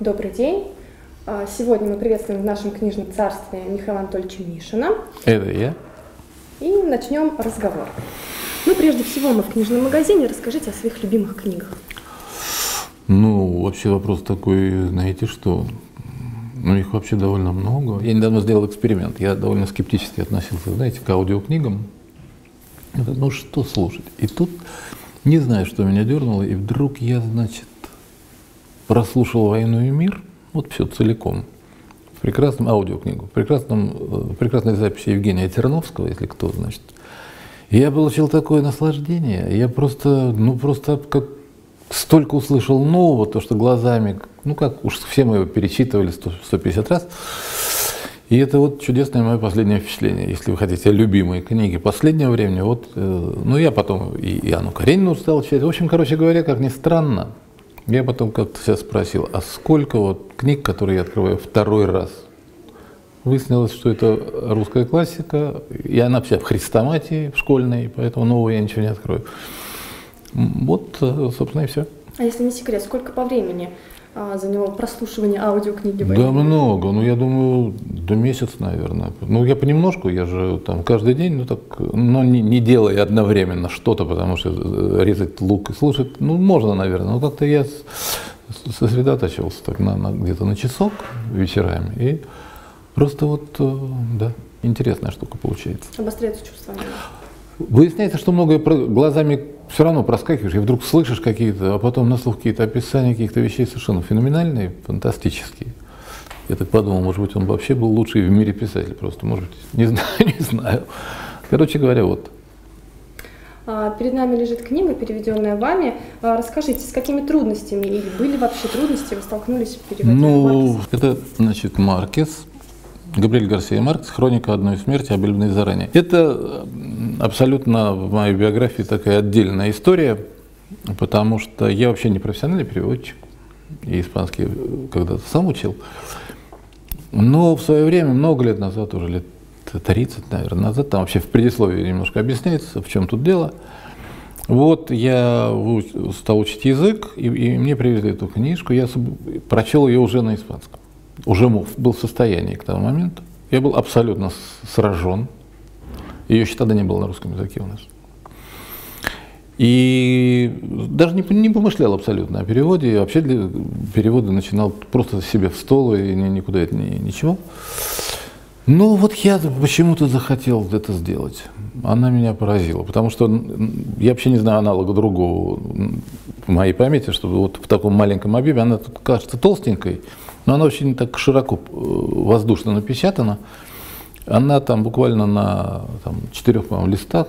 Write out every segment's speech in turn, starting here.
Добрый день. А, сегодня мы приветствуем в нашем книжном царстве Михаила Анатольевича Мишина. Это я. И начнем разговор. Ну, прежде всего, мы в книжном магазине. Расскажите о своих любимых книгах. Ну, вообще вопрос такой, знаете что, ну, их вообще довольно много. Я недавно сделал эксперимент. Я довольно скептически относился, знаете, к аудиокнигам. Ну, что слушать? И тут не знаю, что меня дернуло, и вдруг я, значит, прослушал «Войну и мир», вот все целиком, в прекрасном аудиокнигу, в прекрасном, э, прекрасной записи Евгения Терновского, если кто, значит. Я получил такое наслаждение, я просто, ну просто как столько услышал нового, то, что глазами, ну как уж все мы его перечитывали 100, 150 раз, и это вот чудесное мое последнее впечатление, если вы хотите, любимые книги последнего времени. Вот, э, ну я потом и, и Анну Каренину стал читать. В общем, короче говоря, как ни странно, я потом как-то себя спросил, а сколько вот книг, которые я открываю второй раз? Выяснилось, что это русская классика, и она вся в хрестоматии, в школьной, поэтому нового я ничего не открою. Вот, собственно, и все. А если не секрет, сколько по времени заняло прослушивание аудиокниги? Да много, ну я думаю, до месяца, наверное. Ну я понемножку, я же там каждый день, ну так, но не, не делая одновременно что-то, потому что э, резать лук и слушать, ну можно, наверное, но как-то я сосредотачивался так на, на, где-то на часок вечерами, и просто вот, э, да, интересная штука получается. Обостряется чувство. Выясняется, что многое глазами все равно проскакиваешь, и вдруг слышишь какие-то, а потом на слух какие-то описания каких-то вещей совершенно феноменальные, фантастические. Я так подумал, может быть, он вообще был лучший в мире писатель просто, может быть, не знаю, не знаю. Короче говоря, вот. А, перед нами лежит книга, переведенная вами. А, расскажите, с какими трудностями или были вообще трудности, вы столкнулись в переводе Ну, Маркеса? это, значит, Маркес, Габриэль Гарсия Маркс «Хроника одной смерти, объявленной заранее». Это абсолютно в моей биографии такая отдельная история, потому что я вообще не профессиональный переводчик, и испанский когда-то сам учил. Но в свое время, много лет назад, уже лет 30, наверное, назад, там вообще в предисловии немножко объясняется, в чем тут дело. Вот я стал учить язык, и, и мне привезли эту книжку, я прочел ее уже на испанском уже был в состоянии к тому моменту. Я был абсолютно сражен. Ее еще тогда не было на русском языке у нас. И даже не, не помышлял абсолютно о переводе. И вообще для перевода начинал просто себе в стол и никуда это не, ничего. Но вот я почему-то захотел это сделать. Она меня поразила, потому что я вообще не знаю аналога другого в моей памяти, чтобы вот в таком маленьком объеме, она тут кажется толстенькой, но она очень так широко, э, воздушно напечатана. Она там буквально на там, четырех, по листах,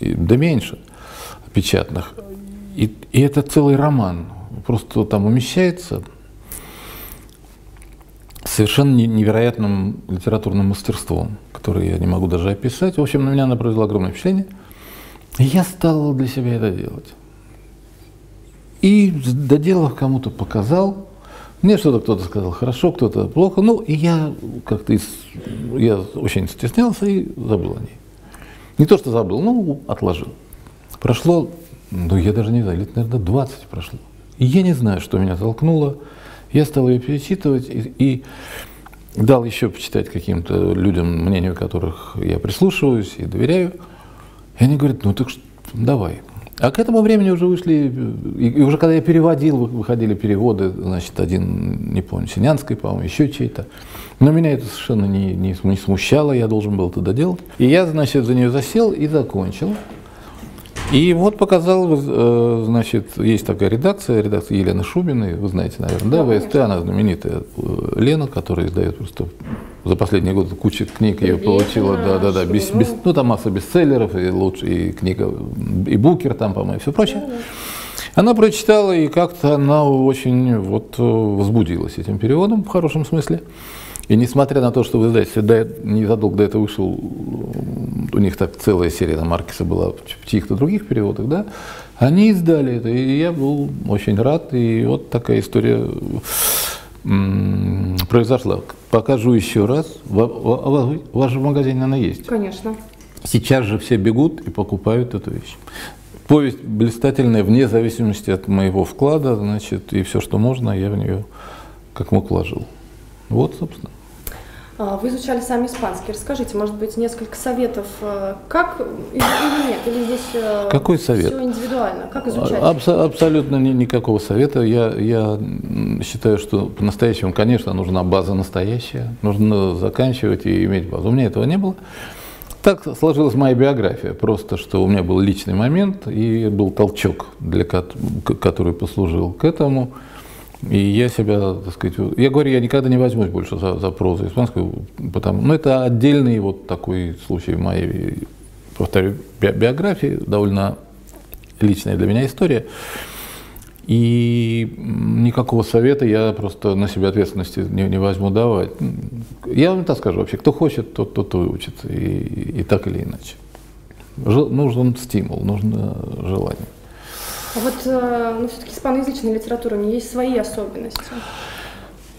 и, да меньше, печатных. И, и это целый роман. Просто там умещается совершенно невероятным литературным мастерством, которое я не могу даже описать. В общем, на меня она произвела огромное впечатление. И я стал для себя это делать. И доделав, кому-то показал, мне что-то кто-то сказал хорошо, кто-то плохо. Ну, и я как-то из, я очень стеснялся и забыл о ней. Не то, что забыл, ну, отложил. Прошло, ну, я даже не знаю, лет, наверное, 20 прошло. И я не знаю, что меня толкнуло. Я стал ее перечитывать и, и дал еще почитать каким-то людям, мнению которых я прислушиваюсь и доверяю. И они говорят, ну так что, давай, а к этому времени уже вышли, и уже когда я переводил, выходили переводы, значит, один, не помню, Синянской, по-моему, еще чей-то. Но меня это совершенно не, не, не смущало, я должен был это доделать. И я, значит, за нее засел и закончил. И вот показал, э, значит, есть такая редакция, редакция Елены Шубиной, вы знаете, наверное, да, ВСТ, она знаменитая э, Лена, которая издает просто за последние годы кучу книг ее получила, да, да, да, без, без, ну там масса бестселлеров, и лучше, и книга, и Букер там, по-моему, и все прочее. Она прочитала, и как-то она очень вот э, возбудилась этим переводом, в хорошем смысле. И несмотря на то, что вы знаете, до, незадолго до этого вышел, у них так целая серия на Маркеса была в чьих-то других переводах, да, они издали это, и я был очень рад, и вот такая история произошла. Покажу еще раз. В, вашем магазине она есть? Конечно. Сейчас же все бегут и покупают эту вещь. Повесть блистательная, вне зависимости от моего вклада, значит, и все, что можно, я в нее как мог вложил. Вот, собственно. А, вы изучали сами испанский. Расскажите, может быть, несколько советов, э, как или, или нет, или здесь э, Какой совет? все индивидуально, как изучать? Абс- абсолютно ни- никакого совета. Я, я считаю, что по-настоящему, конечно, нужна база настоящая, нужно заканчивать и иметь базу. У меня этого не было. Так сложилась моя биография, просто что у меня был личный момент и был толчок, для который послужил к этому. И я себя, так сказать, я говорю, я никогда не возьмусь больше за, за прозу испанскую, потому, ну, это отдельный вот такой случай в моей, повторю, би биографии, довольно личная для меня история. И никакого совета я просто на себя ответственности не, не возьму давать. Я вам так скажу вообще, кто хочет, тот, тот выучит, и, и так или иначе. Ж, нужен стимул, нужно желание. А вот э, ну, все-таки испаноязычная литература, у нее есть свои особенности.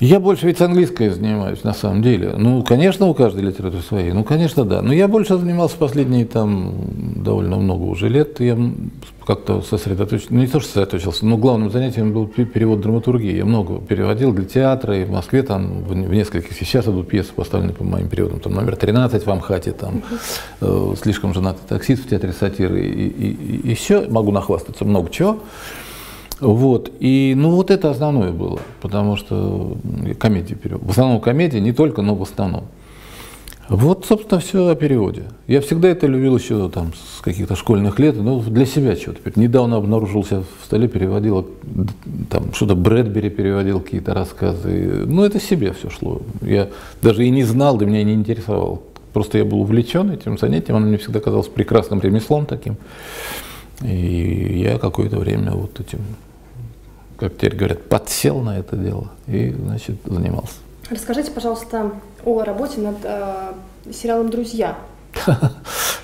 Я больше ведь английской занимаюсь, на самом деле. Ну, конечно, у каждой литературы свои. Ну, конечно, да. Но я больше занимался последние там довольно много уже лет. Я как-то сосредоточился, ну, не то, что сосредоточился, но главным занятием был перевод драматургии. Я много переводил для театра, и в Москве там в нескольких сейчас идут пьесы, поставленные по моим переводам. Там номер 13 в Амхате, там э, «Слишком женатый таксист» в театре сатиры. И, и, и, все, могу нахвастаться много чего. Вот. И, ну, вот это основное было, потому что комедии перевод. В основном комедии, не только, но в основном. Вот, собственно, все о переводе. Я всегда это любил еще там с каких-то школьных лет, ну, для себя что-то. Недавно обнаружился в столе, переводил, там, что-то Брэдбери переводил, какие-то рассказы. Ну, это себе все шло. Я даже и не знал, да меня и не интересовал. Просто я был увлечен этим занятием, оно мне всегда казалось прекрасным ремеслом таким. И я какое-то время вот этим, как теперь говорят, подсел на это дело и, значит, занимался. Расскажите, пожалуйста, о работе над э, сериалом «Друзья».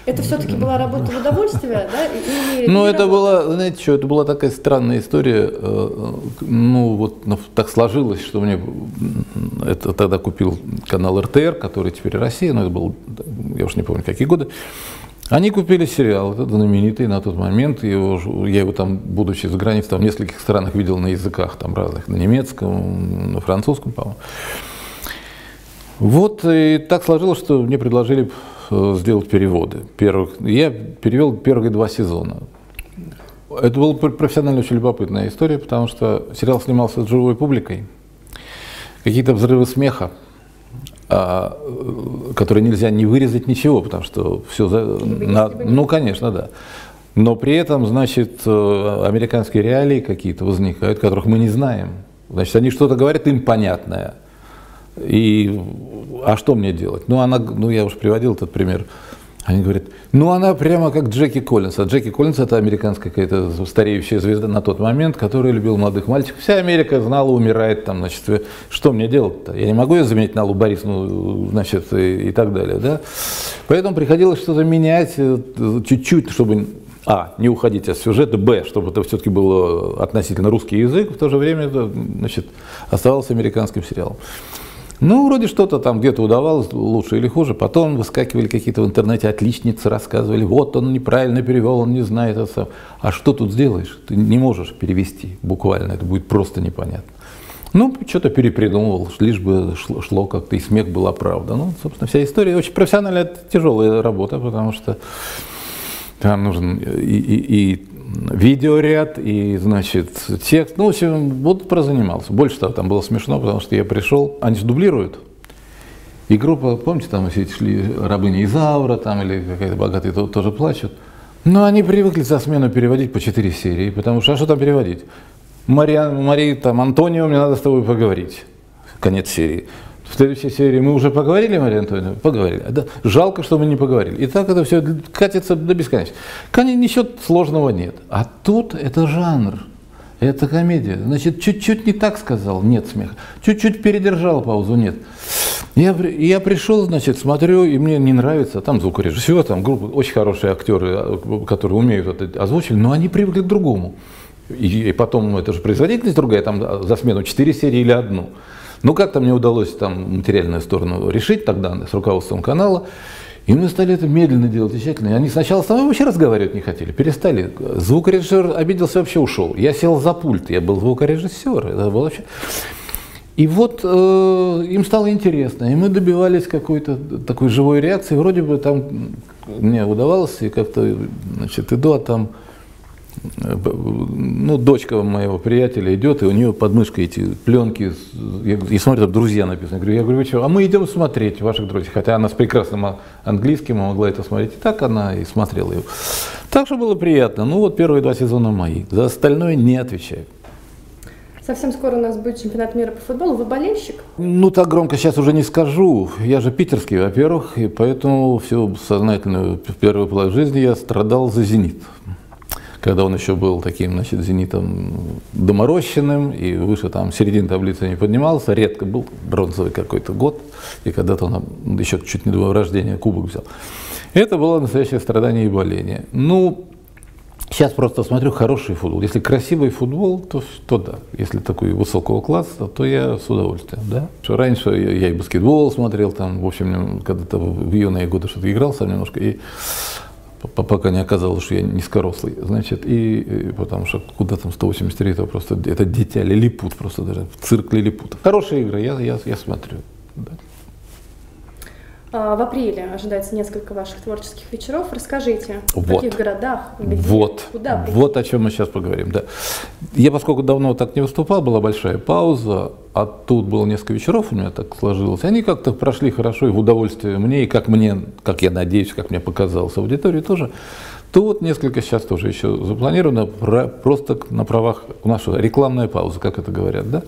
Это все-таки была работа в удовольствие, да? Или, ну, это была, знаете что, это была такая странная история. Э, ну, вот ну, так сложилось, что мне это тогда купил канал РТР, который теперь Россия, но это был, я уж не помню, какие годы. Они купили сериал, этот знаменитый на тот момент. Его, я его там, будучи за границей, там в нескольких странах видел на языках там разных, на немецком, на французском, по-моему. Вот, и так сложилось, что мне предложили э, сделать переводы. Первых, я перевел первые два сезона. Это была профессионально очень любопытная история, потому что сериал снимался с живой публикой. Какие-то взрывы смеха, а, которые нельзя не вырезать ничего, потому что все, за, на, ну, конечно, да. Но при этом, значит, э, американские реалии какие-то возникают, которых мы не знаем. Значит, они что-то говорят им понятное. И, а что мне делать? Ну, она, ну, я уже приводил этот пример. Они говорят, ну она прямо как Джеки Коллинс. А Джеки Коллинс это американская какая-то стареющая звезда на тот момент, которая любила молодых мальчиков. Вся Америка знала, умирает там, значит, что мне делать-то? Я не могу ее заменить на Аллу Борисовну, значит, и, и так далее, да? Поэтому приходилось что-то менять э, чуть-чуть, чтобы а, не уходить от сюжета, б, чтобы это все-таки был относительно русский язык, в то же время это, значит, оставался американским сериалом. Ну, вроде что-то там где-то удавалось, лучше или хуже. Потом выскакивали какие-то в интернете отличницы, рассказывали, вот он неправильно перевел, он не знает это. А что тут сделаешь? Ты не можешь перевести буквально, это будет просто непонятно. Ну, что-то перепридумывал, лишь бы шло, шло как-то, и смех была правда. Ну, собственно, вся история очень профессиональная, это тяжелая работа, потому что там нужен и, и, и видеоряд и, значит, текст. Ну, в общем, вот прозанимался. Больше того, там было смешно, потому что я пришел, они же дублируют. И группа, помните, там все эти шли рабыни Изаура, там, или какая-то богатая, то, тоже плачут. Но они привыкли за смену переводить по четыре серии, потому что, а что там переводить? Мария, Мария там, Антонио, мне надо с тобой поговорить. Конец серии. В следующей серии мы уже поговорили, Мария Антоновна? Поговорили. Да, жалко, что мы не поговорили. И так это все катится до бесконечности. Конечно, ничего сложного нет. А тут это жанр. Это комедия. Значит, чуть-чуть не так сказал, нет смеха. Чуть-чуть передержал паузу, нет. Я, я пришел, значит, смотрю, и мне не нравится, там звукорежиссер, там группа, очень хорошие актеры, которые умеют это озвучить, но они привыкли к другому. И, и потом, это же производительность другая, там за смену 4 серии или одну. Ну, как-то мне удалось там материальную сторону решить тогда с руководством канала. И мы стали это медленно делать, тщательно. И они сначала со мной вообще разговаривать не хотели, перестали. Звукорежиссер обиделся, вообще ушел. Я сел за пульт, я был звукорежиссер. Это было вообще... И вот э, им стало интересно, и мы добивались какой-то такой живой реакции. Вроде бы там мне удавалось, и как-то, значит, иду, а там, ну, дочка моего приятеля идет, и у нее под мышкой эти пленки, и смотрит, там друзья написано. Я говорю, я говорю, вы что, а мы идем смотреть ваших друзей. Хотя она с прекрасным английским могла это смотреть. И так она и смотрела его. Так что было приятно. Ну вот первые два сезона мои. За остальное не отвечаю. Совсем скоро у нас будет чемпионат мира по футболу. Вы болельщик? Ну, так громко сейчас уже не скажу. Я же питерский, во-первых, и поэтому всю сознательную первую половину жизни я страдал за «Зенит». Когда он еще был таким, значит, «Зенитом» доморощенным, и выше там середины таблицы не поднимался, редко был бронзовый какой-то год, и когда-то он еще чуть не до рождения кубок взял. Это было настоящее страдание и боление. Ну, Сейчас просто смотрю хороший футбол. Если красивый футбол, то, то да. Если такой высокого класса, то я с удовольствием. Да? Что раньше я, и баскетбол смотрел, там, в общем, когда-то в юные годы что-то играл сам немножко, и пока не оказалось, что я низкорослый, значит, и, и потому что куда там 183, это просто, это дитя, лилипут просто даже, цирк лилипут. Хорошие игры, я, я, я смотрю. Да. А, в апреле ожидается несколько ваших творческих вечеров. Расскажите, вот. в каких городах, где, вот. куда прийти? Вот о чем мы сейчас поговорим. Да. Я, поскольку давно так не выступал, была большая пауза, а тут было несколько вечеров у меня так сложилось. Они как-то прошли хорошо и в удовольствие мне, и как мне, как я надеюсь, как мне показалось аудитории тоже. То вот несколько сейчас тоже еще запланировано, просто на правах, у нас рекламная пауза, как это говорят, да?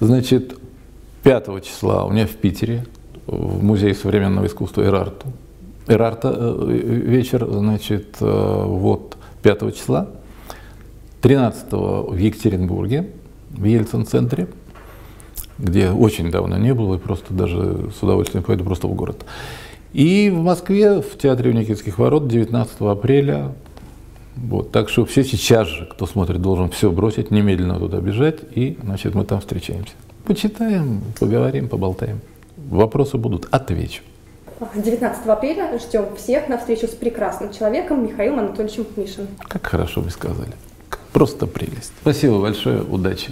Значит, 5 числа у меня в Питере в Музее современного искусства Эрарту. Эрарта э, вечер, значит, э, вот 5 числа, 13 в Екатеринбурге, в Ельцин-центре, где очень давно не было, и просто даже с удовольствием пойду просто в город. И в Москве, в Театре у Никитских ворот 19 апреля. Вот, так что все сейчас же, кто смотрит, должен все бросить, немедленно туда бежать, и, значит, мы там встречаемся. Почитаем, поговорим, поболтаем. Вопросы будут, отвечу. 19 апреля ждем всех на встречу с прекрасным человеком Михаилом Анатольевичем Мишиным. Как хорошо вы сказали. Просто прелесть. Спасибо большое, удачи.